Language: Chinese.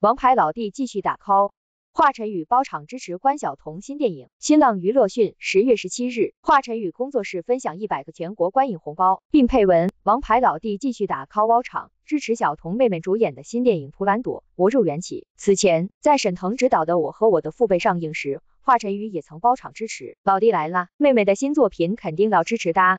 王牌老弟继续打 call，华晨宇包场支持关晓彤新电影。新浪娱乐讯，十月十七日，华晨宇工作室分享一百个全国观影红包，并配文：王牌老弟继续打 call 包场支持晓彤妹妹主演的新电影《图兰朵魔咒缘起》。此前，在沈腾执导的《我和我的父辈》上映时，华晨宇也曾包场支持。老弟来了，妹妹的新作品肯定要支持哒。